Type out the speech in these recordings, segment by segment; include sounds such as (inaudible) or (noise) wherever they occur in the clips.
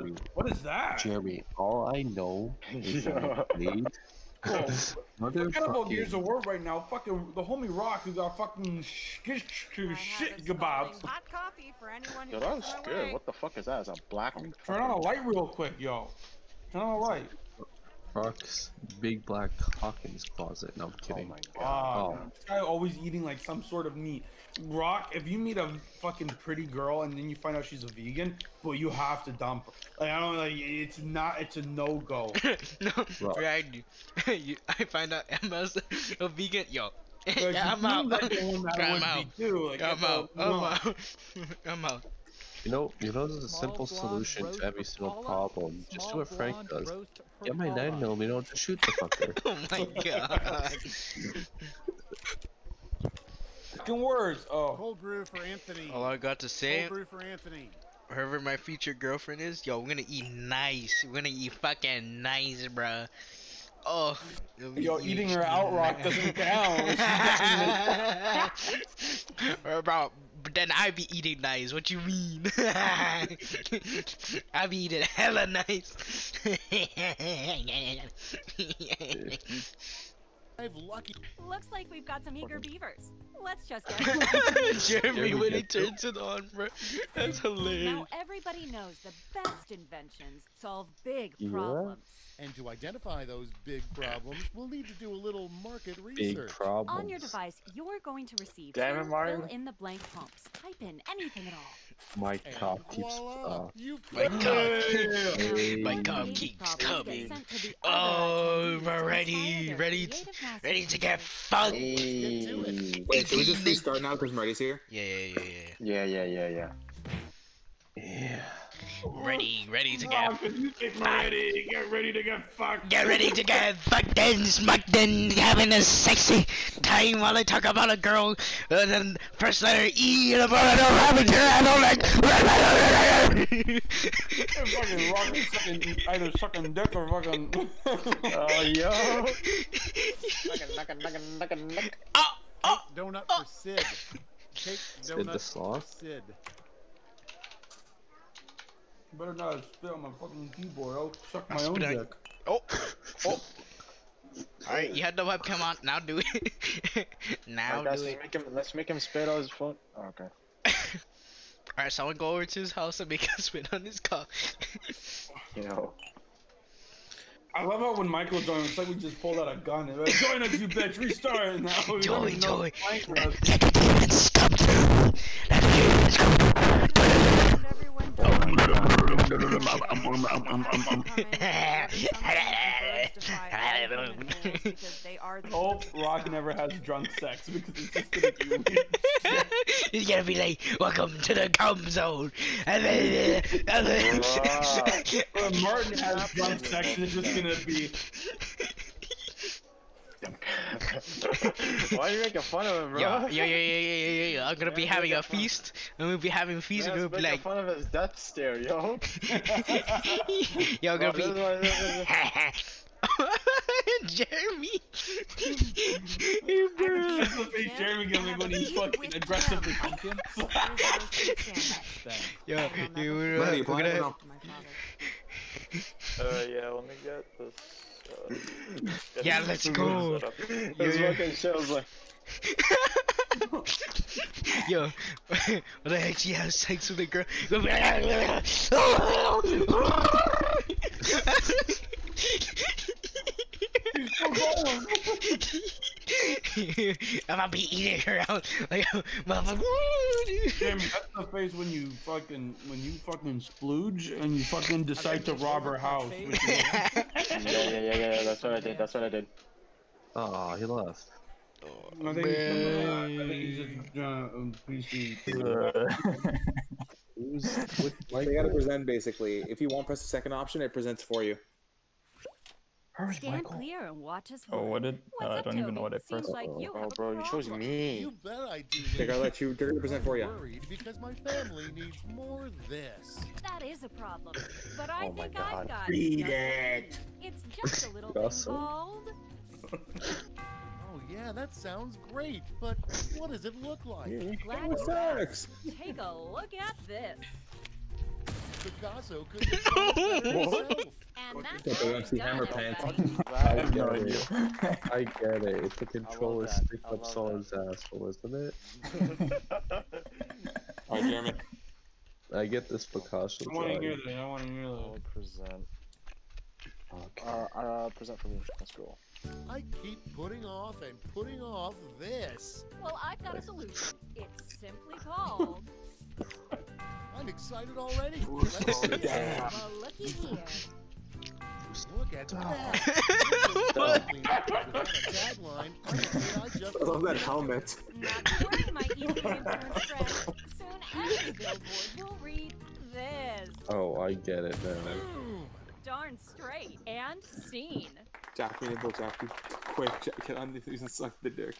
Jeremy, What is that? Jeremy, all I know is that I played Bro, Forget about Gears of motherfucking War right now. Fucking the homie Rock who got fucking sh- sh- sh- I have shit this kebabs. scalding Hot coffee for anyone who Yo, that was in good. way. What the fuck is that? Is that black? Turn on a light real quick, yo. Turn on a light. Rock's big black Hawkins closet. No, I'm Oh kidding. my Ah, god. Oh. this guy always eating like some sort of meat. Rock, if you meet a fucking pretty girl and then you find out she's a vegan, but you have to dump her. Like I don't like it's not it's a no go. (laughs) no, Rock. right. (laughs) you, I find out Emma's a vegan. Yo, (laughs) Like, yeah, I'm out. Like that I'm out. too. Like, I'm it's a out. I'm out. I'm out. You know, you know, there's a simple blonde solution to every single Paula, problem. Just do what Frank does. Get my Paula. 9 millimeter to shoot the fucker. Oh my god. Fucking words. Oh. Cold brew for Anthony. All I got to say, Cold brew for Anthony. whoever my future girlfriend is, yo, we're gonna eat nice. We're gonna eat fucking nice, bro. Oh, Yo, eating her out rock doesn't (laughs) count. (laughs) (laughs) Bro, but then I be eating nice. What you mean? I be eating hella nice. Five lucky. Looks like we've got some eager beavers. Let's just (laughs) get Jeremy Jeremy when he it. turns it on, bro. That's hilarious. Now everybody knows the best inventions solve big Yeah. Problems. And to identify those big problems, we'll need to do a little market research. Big research. problems. On your device, you're going to receive Damn it, two Mario. fill in the blank prompts. Type in anything at all. My And cock keeps. voila, Uh, you've My got cock. Hey. My Now, cock creative keeps coming. sent to the Oh, we're ready, ready to- Ready to get masterpieces. fucked. Get. Wait, should we just restart now because Marty's here? Yeah, yeah, yeah, yeah. Yeah, yeah, yeah, yeah. yeah. Ready, ready to get Rock, you get ready. Get ready to get fucked. Get ready to get fucked and smucked and having a sexy time while I talk about a girl. And then first letter E and about a rabbit and I'm like. fucking rock is sucking either sucking dick or fucking. Oh, yo. (laughs) oh, oh, Donut oh. for Sid. Take Sid the donut for sloth? Sid. Better not spit on my fucking keyboard. I'll suck my I'll own spit on- dick. oh, (laughs) oh. Alright, you had the webcam on. Now do it. (laughs) now Alright, guys, do let's it. make him. Let's make him spit on his phone. Oh, okay. (laughs) Alright, someone go over to his house and make him spit on his cock. You know. I love how when Michael joined, it's like we just pulled out a gun. Like, join us, you bitch, restart. Now we don't Join, even know join. Minecraft. Let the demons come through. Let the demons come through. And everyone because they are the (laughs) (laughs) Hope Rock never has drunk sex because it's just gonna be (laughs) weird. He's gonna be like, "Welcome to the cum zone," and then, and then When Martin has drunk sex, it's just gonna be. (laughs) Why are you making fun of him, bro? yo, yo, yo, yo, yo, yo, yo, I'm gonna be having a make it fun. feast. I'm gonna be having a feast, and Man's we'll be making like, fun of his death stare, yo. (laughs) yo, I'm gonna be. this is why- this is- (laughs) Jeremy. That's the face Jeremy gives me when he's fucking aggressively fucking. Yo, yo, we're, uh, Marty, we're apply gonna. it now. Uh, yeah, let me get this. (laughs) Yeah, let's go. set up. Yeah, This yeah. fucking show's like. (laughs) Yo, (laughs) what the heck? She has sex with a girl. He's still going. I'm gonna be eating her out like motherfucker. Jeremy, that's the face when you fucking when you fucking splooge and you fucking decide to rob her house. (laughs) Yeah, yeah, yeah, yeah, yeah. That's what I did. That's what I did. Oh, he left. I think he's, I think he's just uh, um, PC. Who's with So you gotta present basically. If you won't press the second option, it presents for you. Stand clear and watch us. Oh, what did? Uh, I don't even know what I Seems pressed. like you Oh, bro, you chose me. You bet I do. They're gonna let you. They're gonna present for you. I'm worried because my family needs more this. That is a problem, but I Oh my think God. I've got Read it. It's just a (laughs) little thing Awesome. called. Oh yeah, that sounds great. But what does it look like? Glad It you asked. sucks. Take a look at this. Picasso could have better himself. And that's Got the how MC Hammer pants. (laughs) I Wow. get no it. idea. I get it. It's a controller that. stick up love Solid's asshole, isn't it? Alright, Jeremy. (laughs) I get this Picasso I want to hear drawing. that. I want to hear I'll that. present. Okay. Uh, uh, present for me. Let's go. I keep putting off and putting off this. Well, I've got a solution. It's simply called. I'm excited already. Let's see it. well, looky (laughs) here. Look at oh. that. What? Tagline, I'm afraid I just love that helmet. Not to worry, my easy insurance friend. Soon every billboard will read this. Oh, I get it now. Boom. Hmm. Darn straight and seen. Jackie, nibble, Jackie. Quick, Jack, get on these and suck the dick.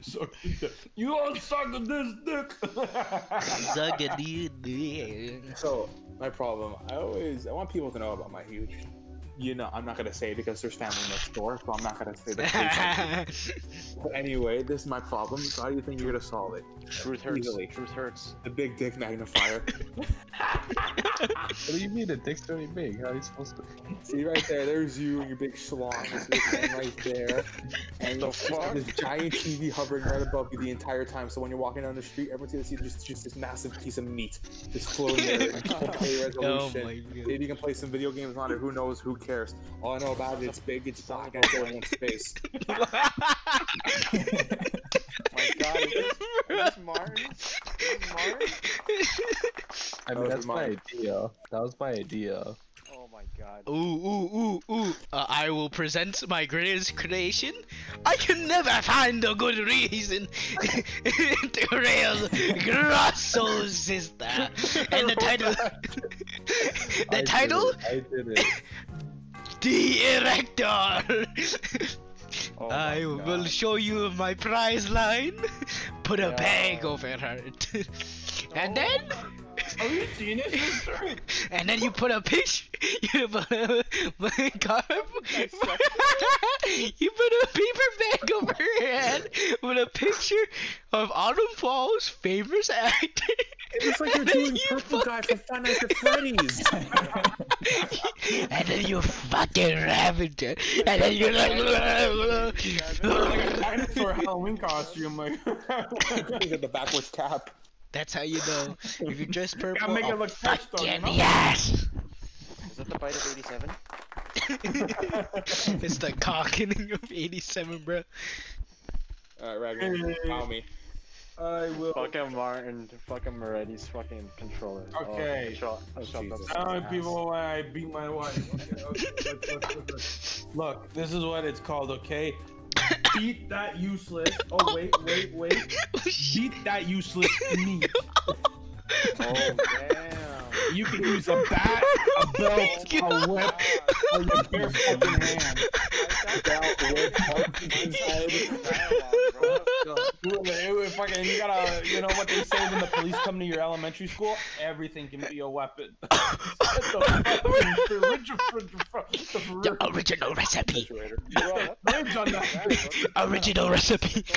Suck the dick. You all suck this dick. (laughs) Suck a dick. So, my problem, I always, I want people to know about my huge. You know, I'm not gonna say it because there's family next door, so I'm not gonna say the place. (laughs) But anyway, this is my problem. So how do you think you're gonna solve it? Truth hurts. Easily. Truth hurts. The big dick magnifier. (laughs) What do you mean? The dick's very big. How are you supposed to? (laughs) See right there, there's you and your big schlong. It's your thing right there. And The there's fuck? this giant TV hovering right above you the entire time. So when you're walking down the street, everyone's gonna see just, just this massive piece of meat just floating there in 4K resolution. Oh my god. Maybe you can play some video games on it. Who knows? Who cares? All I know about it, it's big, it's black, and it's going in space. (laughs) My God, is this, is this Martin? Is this Martin? I mean, was that's my mine. idea. That was my idea. Oh my God. Ooh, ooh, ooh, ooh. Uh, I will present my greatest creation. I can never find a good reason (laughs) to rail Grosso sister. And the (laughs) title. I the did title? it, I did it. The Erector. (laughs) Oh my I will show you my prize line. (laughs) Put a Yeah. bag over her. (laughs) and oh. then. Have you seen it, sister? And then you put a picture. You put a carb. you put a paper bag over her head with a picture of Autumn Falls' famous actor. It's like you're doing you Purple Guy fucking- from Five Nights at Freddy's. And then you fucking ravage her. And then you're like. like a dinosaur Halloween costume. Like, (laughs) you got the backwards cap. That's how you know. If you dress (laughs) purple, Gotta make it oh, look fuck fresh, though, you you know? the ass. Is that the bite of 87? (laughs) it's the cockening of 87, bro. Alright, Ragnar, follow me. I will. Fucking Martin. Fucking Moretti's fucking controller. Oh, okay. Oh, shut, Oh, shut Jesus. up. Telling people when I beat my wife. Okay, okay, look, look, look, look. Look, this is what it's called, okay? Beat that useless. Oh, wait, wait, wait. Beat that useless meat. Oh, damn. You can use a bat, a belt, (laughs) a whip, or your bare fucking hand. Without whip, punches fucking, you gotta, you know what they say when the police come to your elementary school? Everything can be a weapon. (laughs) the (laughs) original, The original recipe. the fridge on that. Original (laughs) recipe.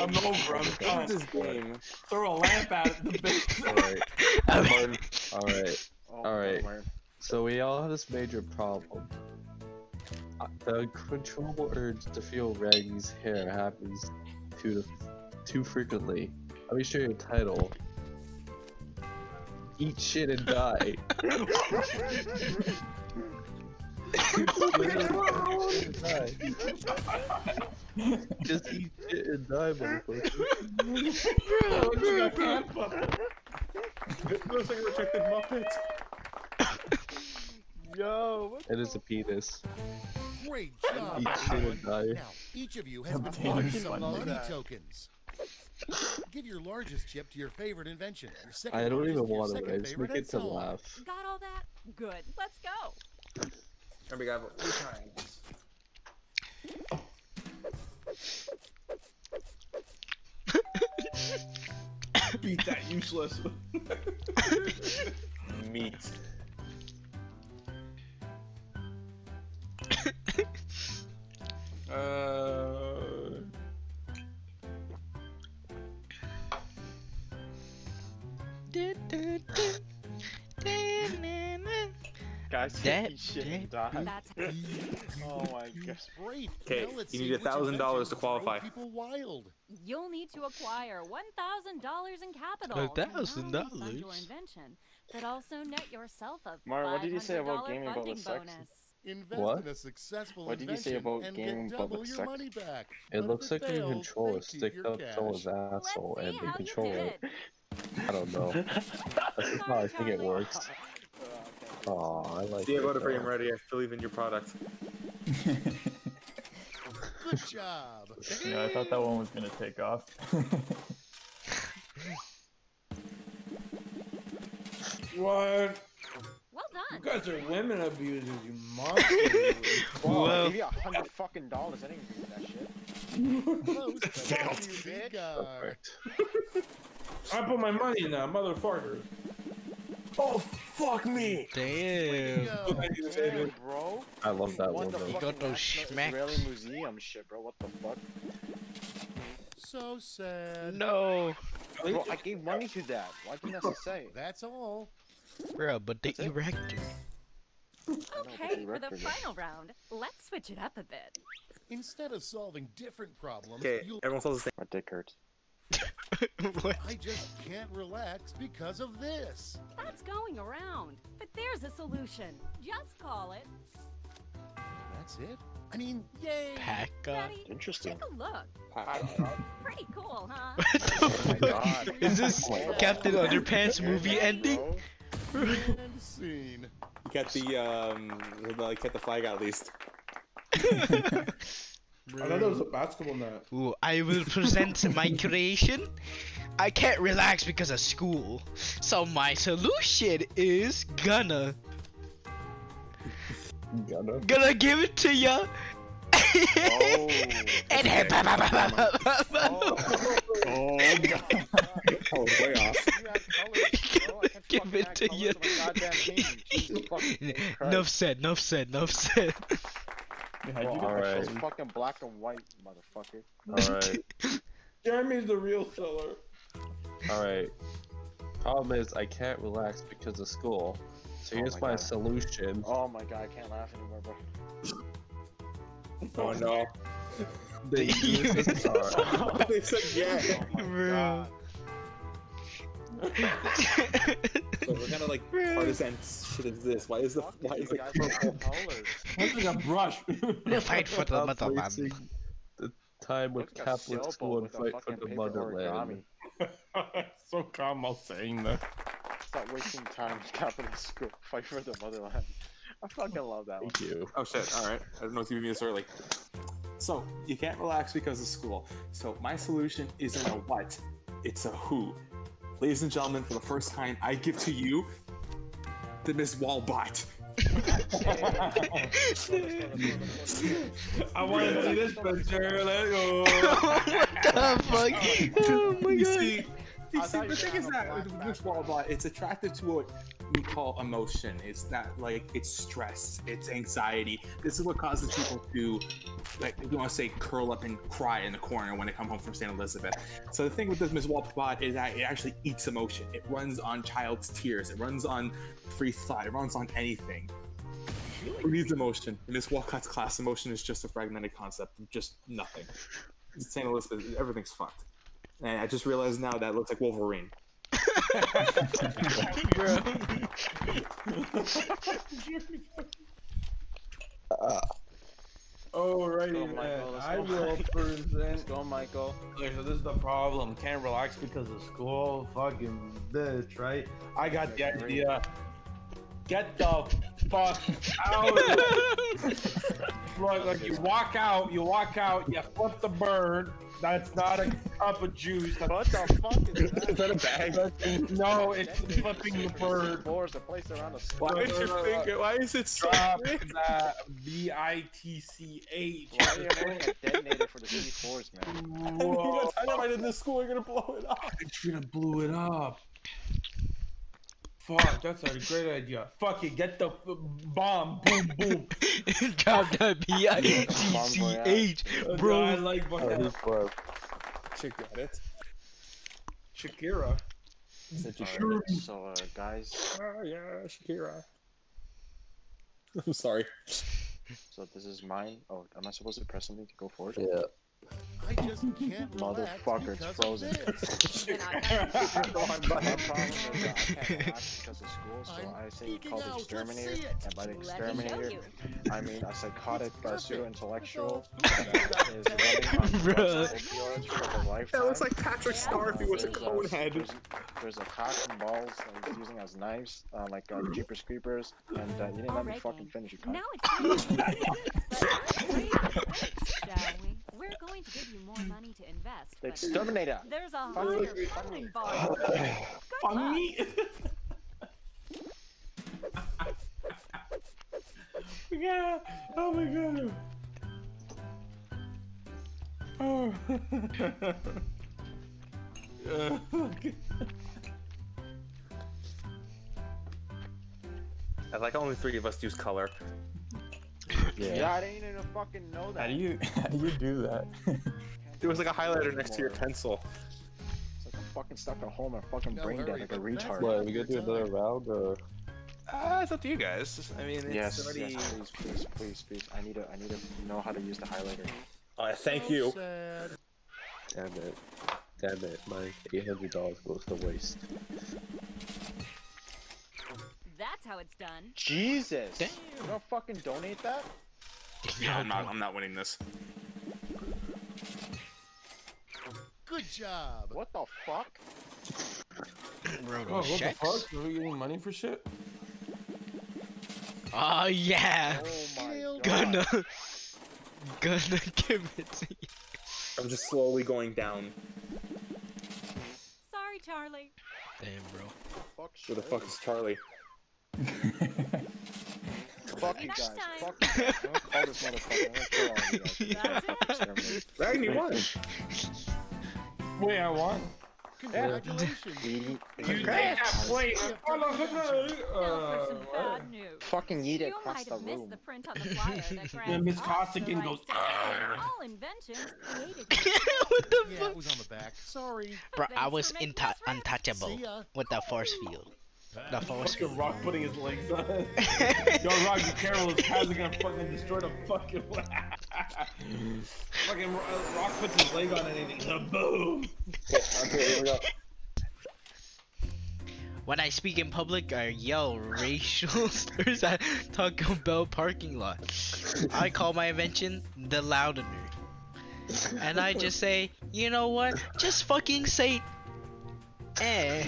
I'm over. I'm done. is this game? Throw a lamp at it, the bitch. Alright. Ori- Alright. Oh, Alright. So we all have this major problem. Uh, The controllable urge to feel Raggy's hair happens too too frequently. Let me show you a title. Eat shit and die. (laughs) Just eat shit and die, motherfucker. Looks like a rejected Muppet. Yo, what It is a penis. Great job, everyone. Now, each of you has been given some some money. money tokens. Give your largest chip to your favorite invention. Your second I don't even want to, second I just make it to so on. laugh. Got all that? Good. Let's go. And we got three times. Beat that useless. (laughs) Meat. Uh, Guys, That- (laughs) eat shit that- and die. That's (laughs) Oh my god. Okay, you need a $1,000 to qualify. People wild. You'll need to acquire one thousand dollars in capital. $1,000? to not only fund your invention, but also net yourself a Mario, what did you say about $500 gaming but funding with sex? Bonus. Invest What? in a successful What did you say about and gaming get but double your sex? money back. It But looks if like you can control they a keep stick your up cash. someone's Let's asshole and how they control it. it. (laughs) I don't know. That's (laughs) how (laughs) oh, I think it works. Aw, I like See, I it. got a frame ready. I believe in your product. Good job. yeah, I thought that one was gonna take off. What? Well You guys are women abusers, you monsters. (laughs) Whoa. Give you a hundred fucking dollars. I didn't do that shit. Close Failed. Perfect. I put my money in that motherfucker. Oh, fuck me! Damn. Damn, bro. I love that What one the though. You got those National smacks. Israeli Museum shit, bro. What the fuck? So sad. No. Bro, I gave money to that. Why didn't I say? That's all. Bro, but the That's erector. Okay, for the final round, let's switch it up a bit. Instead of solving different problems, Okay, you'll everyone tells the same. My dick hurts. (laughs) what? I just can't relax because of this. That's going around. But there's a solution. Just call it. That's it. I mean, yay! Pack up. Ready? Interesting. Take a look. Pretty cool, huh? (laughs) Oh my god. Is this oh Captain Underpants movie ending? Bro. And scene. You got the um, like get the flag at least. (laughs) I thought that was a basketball net. Ooh, I will present my creation. I can't relax because of school. So my solution is gonna Gonna. gonna give it to ya. Oh. (laughs) and then ba- ba- ba- ba- ba- ba- ba- Oh (laughs) god. oh, way off. You had colors, bro. I can Give it to you. to my goddamn (laughs) painting. Jesus fucking Enough said, enough said, enough said. (laughs) Yeah, how'd you Bro, Alright. It's fucking black and white, motherfucker. Alright. (laughs) Jeremy's the real seller. Alright. Problem is, I can't relax because of school. So Oh here's my my solution. Oh my god, I can't laugh anymore, bro. Oh no. They use this car. they said yeah. Oh my Bro. god. So what kind of like partisan shit is this? Why is the why is it guys purple? have colors. (laughs) Looks like a brush. Fight for the motherland. The time with Looks like Catholic school and fight for the motherland. (laughs) so calm while saying that. Stop wasting time in Capital School. Fight for the motherland. I fucking love that one. Thank you. Oh shit! All right, I don't know if you mean this early. So you can't relax because of school. So my solution isn't a what, it's a who. Ladies and gentlemen, for the first time, I give to you the Miss Wallbot. I want to see this picture. Let's go. what the fuck? Oh my god. you oh I see the thing is that with Miss Wallbot, it's attractive to what we call emotion. It's not like it's stress, it's anxiety. This is what causes people to, like, you want to say, curl up and cry in the corner when they come home from St. Elizabeth. So the thing with this Miss Wallbot is that it actually eats emotion. It runs on child's tears. It runs on free thought. It runs on anything. It needs emotion. In Miss Walcott's class, emotion is just a fragmented concept of just nothing. St. Elizabeth, everything's fucked. And I just realized now that looks like Wolverine. (laughs) Bro. Alrighty, Go, man. Michael, I will Michael. (laughs) present. Let's go, Michael. Okay, so this is the problem. Can't relax because of school. Fucking this, right? I got the idea. Get the fuck out. (laughs) Look, like you walk out, you walk out, you flip the bird. That's not a cup of juice. That's What the fuck is (laughs) that? Is that a bag? no, it's flipping the bird. Floors, the place around the Why is your no, no. finger? Why is it so big? that B I T C H. Why are you having a detonator for the C4s, man? You Whoa. got dynamite in this school. You're gonna blow it up. I'm gonna blow it up. Fuck, that's a great idea. Fuck it, get the f- bomb. Boom, boom. Drop that B I T C H, I bro. like Oh, fucking he's love. Check got it. Shakira. Said you Sure. So, uh, guys, Oh yeah, Shakira. (laughs) I'm sorry. So this is mine. Oh, am I supposed to press something to go forward? Yeah. I just can't relax (laughs) Motherfucker, it's frozen. (laughs) Of I No, my problem is that I can't relax because of school, so I'm I say called out, exterminator, and by the Let me show exterminator. I mean a psychotic uh, pseudo-intellectual That's running on Bruh. drugs and opioids for a lifetime. That looks like Patrick Star if he was a There's cone head. There's, there's a cock and balls that he's using as knives, uh, like uh, Jeepers Creepers, and uh, you didn't let me Alright fucking then. finish, you cunt. Now it's (laughs) time to But wait a sec, shall we? We're going to give you more money to invest. The exterminator! There's a higher you. fund involved. (laughs) Good. Funny. (laughs) yeah. Oh my god. Oh. Uh, (laughs) I like only three of us use color. Yeah. Yeah, I didn't even fucking know that. How do you (laughs) how do you do that? There was like a highlighter next to your pencil. It's like I'm fucking stuck at home and fucking No brain dead like a but retard. What, we gonna do another round or? Uh, it's up to you guys. I mean, it's Yes, already. yes, please, please, please, please. I need to, I need to know how to use the highlighter. Uh, thank So you. sad. Damn it. Damn it, my eight hundred dollars goes to waste. That's how it's done. Jesus! Damn. You don't fucking donate that? (laughs) Yeah, I'm not. I'm not winning this. Good job. What the fuck? Roto oh, what the fuck? Are we getting money for shit? Oh yeah. Oh my Gonna (laughs) gonna give it to you. I'm just slowly going down. Sorry, Charlie. Damn, bro. Fuck Where the fuck is Charlie? Fuck you guys. time. Fuck you guys. I'm gonna call this motherfucker. I'm gonna kill all of you guys. That's it. Exterminate. Ragni won. Wait, I won. Congratulations. You that plate. Now for some Uh, bad. Fucking yeet it You across might the have missed room. the print on the flyer that (laughs) Yeah, Miss Costigan goes, rights all inventions created. (laughs) what the Yeah, fuck? it was on the back. Sorry. Bro, I was for making intou- us rich. untouchable with the force field. The force Fucking. Rock putting his legs (laughs) on. (laughs) Yo, Rock, be careful. This guy's gonna fucking destroy the fucking. (laughs) fucking uh, Rock puts his leg on anything. The boom. Okay, here we go. When I speak in public, I yell racial slurs at Taco Bell parking lot. I call my invention the Loudener. And I just say, you know what? Just fucking say eh.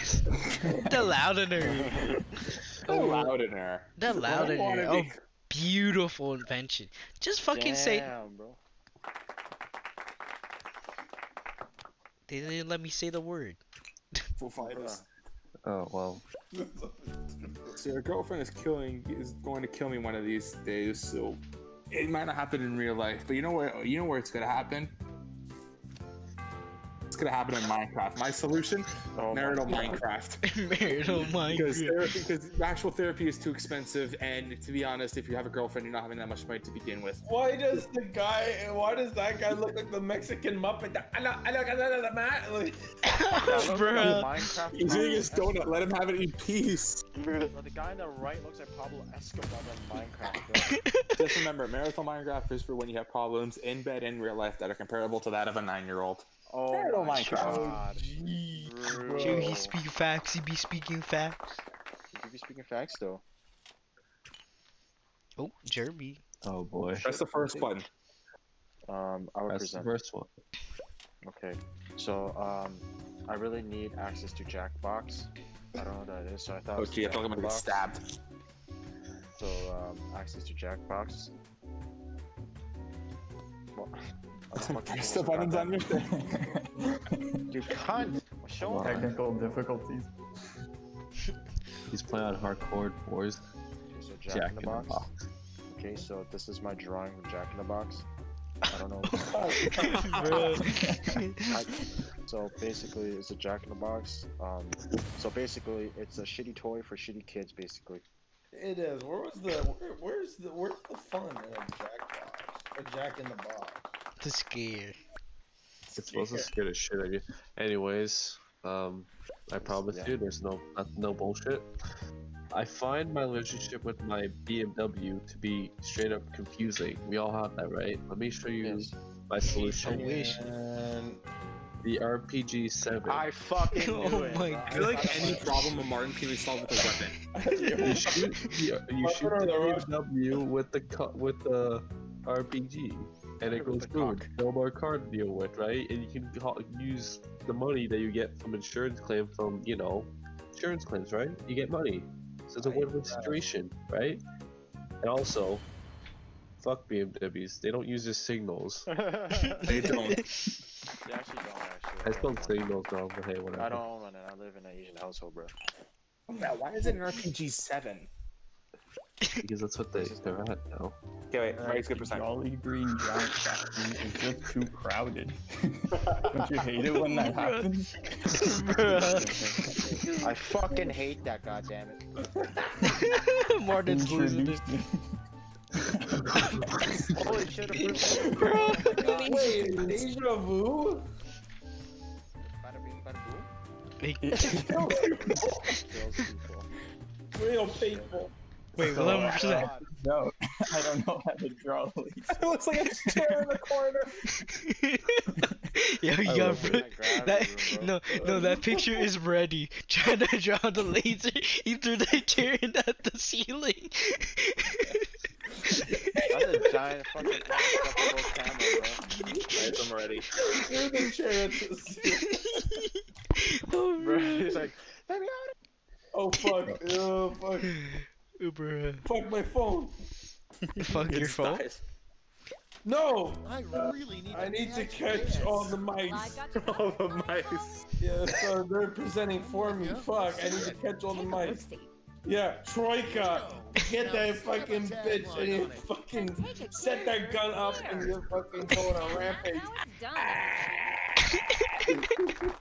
The Loudener. The Loudener. The wanna Loudener. Oh, beautiful invention. Just fucking say Damn, bro. they didn't let me say the word. We'll find this. Oh well. (laughs) So your girlfriend is killing is going to kill me one of these days. So it might not happen in real life, but you know where you know where it's gonna happen. It's gonna happen in Minecraft. My solution: Oh marital God. Minecraft. Marital Because Minecraft. therapy, because actual therapy is too expensive, and to be honest, if you have a girlfriend, you're not having that much money to begin with. Why does the guy? Why does that guy look like the Mexican Muppet? The- I look- I look at the man. Like, Bruh. Minecraft. He's eating his donut. Let him have it in peace. Bro, the guy on the right looks like Pablo Escobar in Minecraft. Just remember, marital Minecraft is for when you have problems in bed in real life that are comparable to that of a nine-year-old. Oh Marital my Minecraft. god. Bro. Dude, he speak facts, he be speaking facts. You be speaking facts though. Oh, Jeremy. Oh boy. That's the first button. Um, I would That's the first one. Okay, so um, I really need access to Jackbox. I don't know what that is, so I thought. it Oh was gee, I thought I'm gonna get stabbed. So um, access to Jackbox. Well, I don't fucking Press know the what's buttons about on your thing. that. You cunt! Show Come Technical difficulties. He's playing on hardcore boys. Okay, so Jack, Jack in the in the box. box. Okay, so this is my drawing of Jack in the Box. I don't know. (laughs) I, so basically, it's a Jack in the Box. Um, so basically, it's a shitty toy for shitty kids. Basically, it is. Where was the? Where, where's the? Where's the fun in a Jack box? A Jack in the box. To scare. It's supposed to scare the shit out of you. Anyways, um, I promise Yeah. you, there's no uh, no bullshit. I find my relationship with my BMW to be straight up confusing. We all have that, right? Let me show you Yes. my solution. wish. And The RPG 7. I fucking (laughs) Oh it. my bro. I feel like any problem of Martin can be solved with a weapon. (laughs) you shoot, the, you shoot the the BMW with the cu- with the RPG, and it goes the through. cock. No more card to deal with, right? And you can ca- use the money that you get from insurance claim from you know insurance claims, right? You get money, so it's a win-win situation, right? And also, fuck BMWs. They don't use their signals. (laughs) (laughs) They don't. (laughs) They actually don't actually. I spelled signals wrong, but hey, whatever. I don't own one and I live in an Asian household, bro. Oh, now, why is it an RPG 7? Because that's what they, they're at now. Okay, wait, Mary, skip a second. Jolly Green Giant Factory is just too crowded. (laughs) Don't you hate it when that happens? I fucking hate that, goddammit. (laughs) Martin's losing it. Introduce me. Holy shit, a Bro. wait, deja vu? Bada bing, bada boom. (laughs) Real people. Wait, So, 11%. uh, No, (laughs) I don't know how to draw these. (laughs) It looks like a chair in the corner. (laughs) Yo, I yo, love bro. it. That, room, no, bro. no, that picture is ready. Trying to draw the laser. He threw the chair in at the ceiling. That's a giant fucking unacceptable camera, Alright, I'm ready. You're the chair at the oh, bro. Bro, bro. he's like, let me out. Oh fuck. Oh fuck. Bro. Fuck my phone. (laughs) Fuck your It's phone. nice. No! I really need. I need to catch this. all the mice. (laughs) All the mice. Yeah, so they're presenting for me. Fuck, I need to catch all the mice. Yeah, Troika. Get that set up a fucking bitch and you fucking Then take it set that gun up and you're fucking going on rampage. Now it's done.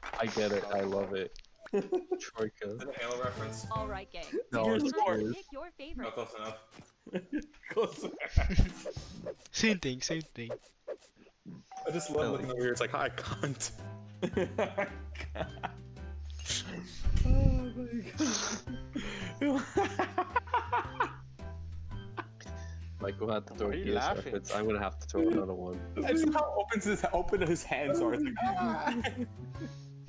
(laughs) I get it. I love it. Troika. Is that a Halo reference? All right, gang. (laughs) No, Here's it's the Time to yours. pick your favorite. Not close enough. (laughs) Close. (laughs) Same thing, same thing. I just love looking over here. It's like, hi, cunt. oh my god. Michael had to throw Why a are you Gears laughing? reference. I'm gonna have to throw another one. I just how opens his open his hands are. It's like, ah.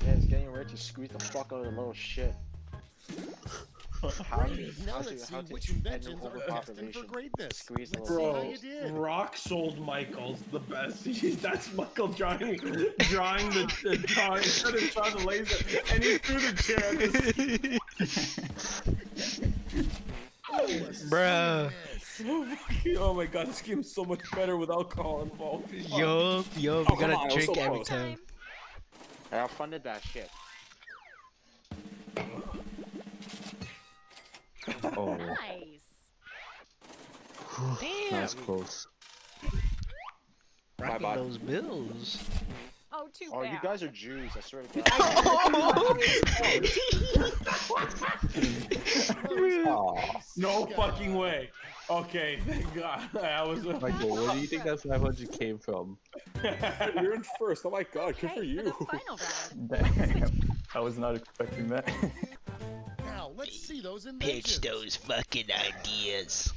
Yeah, it's getting ready to squeeze the fuck out of the little shit. How Right, to, now to, let's see how which inventions are destined for overpopulation. greatness. Squeeze Let's the see how Bro, you did. Rock sold Michael's the best. (laughs) That's Michael drawing, drawing the, the drawing, instead of drawing the laser, and he threw the chair. At the Oh, (laughs) Bruh. silliness. (laughs) oh my god, this game's so much better with alcohol involved. Yup, yup, Oh, we come gotta on, drink so every close. time. I funded that shit. Oh, (laughs) (sighs) Nice. Damn. that's close. My Rocking bad. those bills. Oh, too Oh, bad. you guys are Jews, I swear to (laughs) God. Oh, (laughs) oh, oh, Aw, No fucking way. Okay, thank God. (laughs) I was. Michael, where do you think that 500 came from? You're in first. Oh my god, good Okay, for you. the final round. Damn. I was not expecting that. Now let's see those inventions. Pitch those fucking ideas.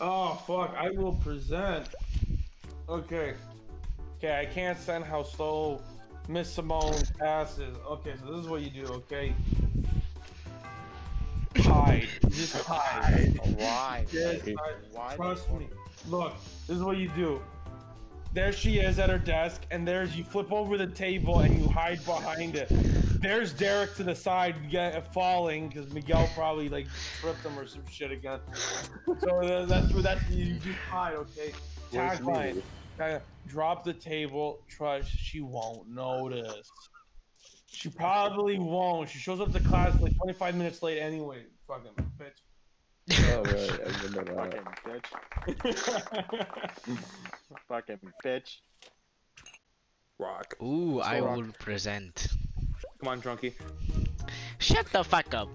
Oh fuck! I will present. Okay. Okay, I can't stand how slow Miss Simone passes. Okay, so this is what you do. Okay. Hide. Just hide. Why? Just hide. Why? Trust me. Look, this is what you do. There she is at her desk, and there's you flip over the table and you hide behind it. There's Derek to the side, get, falling because Miguel probably like tripped him or some shit again. So that's where that's you just hide, okay? Tagline: me? Kinda drop the table. Trust she won't notice. She probably won't. She shows up to class like 25 minutes late anyway. Fucking bitch. Oh, right. I remember (laughs) Fucking that. bitch. (laughs) Fucking bitch. Rock. Ooh, I rock. will present. Come on, drunkie. Shut the fuck up.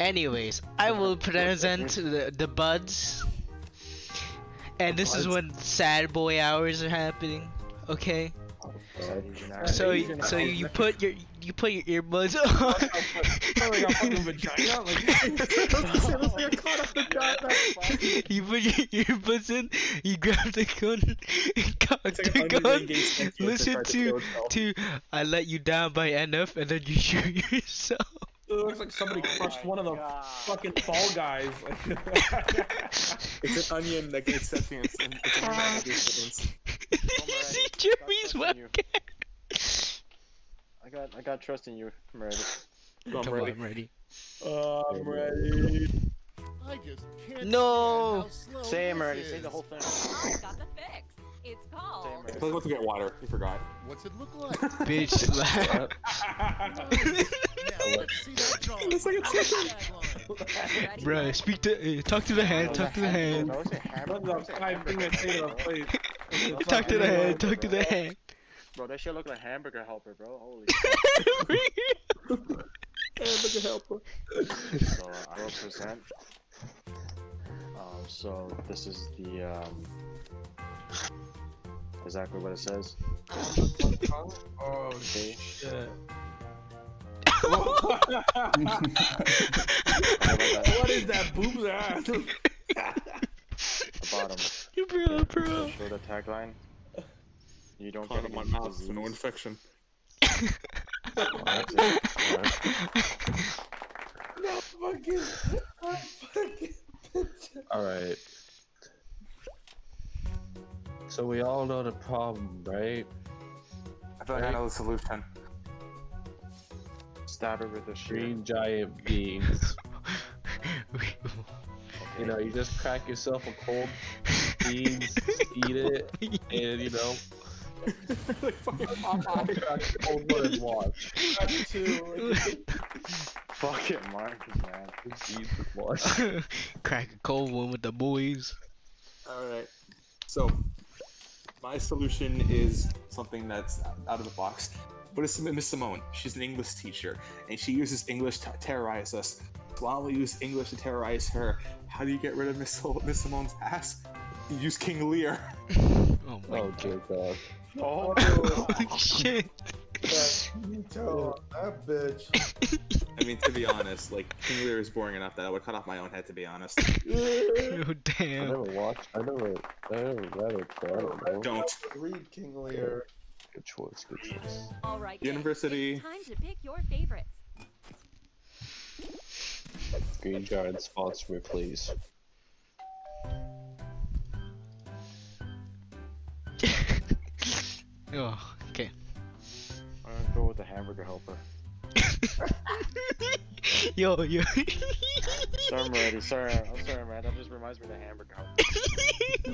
Anyways, I will present (laughs) the, the buds. And this is when sad boy hours are happening. Okay? Is that Asian accent? So you, so you, you put your you put your earbuds on. (laughs) Like a fucking vagina? Like, (laughs) (laughs) you put your earbuds in. You grab the gun. Cock the like an onion gun. ring gate statue to Listen to to kill itself. to I let you down by NF, and then you shoot yourself. It looks like somebody Oh crushed one of the God. fucking fall guys. (laughs) It's an onion that gets sentience. and It's an onion that gains sentience. Did you see Jeremy's Stop webcam? I got, I got trust in you, Meredith. Go, I'm Come ready. on, I'm ready. Uh, I'm ready. I just can't No. stand how slow Say it, Meredith. Say the whole thing. I've got the fix. It's Say it, called. I Meredith. was about to get water. You forgot. What's it look like? Bitch (laughs) (laughs) slap. now let's see that drawing. It's like a Tagline. Ready? Bruh, speak to uh, talk to the hand. Talk to the hand. No, it's a hammer- What it's the a five hamburger finger thing on helper, the bro. plate? Talk to the hamburger hand. Talk to the hand. Bro, that shit look like a hamburger helper, bro. Holy (laughs) Hamburger helper. shit. So I will present. Um, so this is the um, exactly what it says. Oh Okay. shit. What what is that boob's ass? The (laughs) bottom. You bro, bro. Show the tagline. You don't Part get of my any mouth for no disease. infection. That's (laughs) it. No fucking. I fucking. All right. So we all know the problem, right? I feel like I know the solution. Stab it with a shear. Green giant beans. You know, you just crack yourself a cold beans, eat it, and you know, like fucking Popeye. cold one watch. Fuck it, Marcus, man. Just eat and watch. Crack a cold one with the boys. Alright. So, my solution is something that's out of the box. But it's Miss Simone. She's an English teacher, and she uses English to terrorize us. So why don't we use English to terrorize her? How do you get rid of Miss, Sol- Miss Simone's ass? You use King Lear. (laughs) Oh my Oh dear God. Oh, holy (laughs) shit. You tell that bitch. I mean, to be honest, like King Lear is boring enough that I would cut off my own head. To be honest, (laughs) Oh damn. I never watched. I never. I never read it. So I don't know. don't. Read King Lear. Good choice. Good choice. All right. University. It's time to pick your favorites. Green giant sponsor me, please. (laughs) oh, okay. I'm gonna go with the hamburger helper. (laughs) yo, yo. (laughs) Sorry, I'm ready. Sorry, I'm sorry, man. That just reminds me of the hamburger helper. I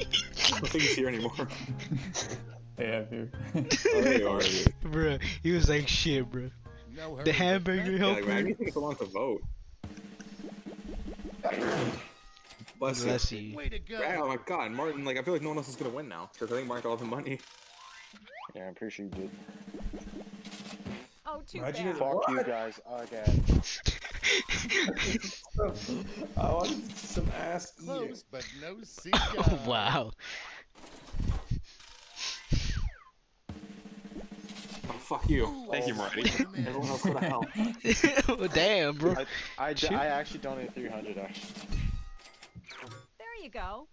don't think he's here anymore. Yeah, dude. Oh, there you are. (laughs) Bruh, he was like shit, bro. No. The hamburger Yeah, helper. like, man, I didn't think I wanted to vote. Bless you. Bless you. Way to go. Oh my god, Martin, like, I feel like no one else is gonna win now. Because I think Martin got all the money. Yeah, I'm pretty sure you did. Oh, too Imagine bad. if- Fuck you What? guys again. (laughs) I want some ass eating. Close, but no (laughs) cigar. Oh wow. Fuck you. Thank you, Marty. (laughs) Everyone else go to hell. Oh, (laughs) damn, bro. I, I, d- Shoot. I actually donated 300 actually. There you go.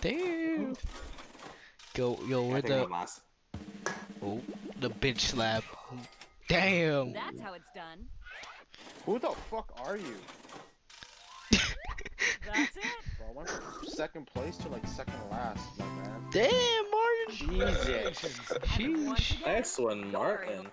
Damn. Go, yo, where the oh, the bitch slap. Damn. That's how it's done. Who the fuck are you? That's it. (laughs) Bro, I went from second place to like second last, my man. Damn, Martin. Jesus. And once Sheesh. again, Excellent, Martin.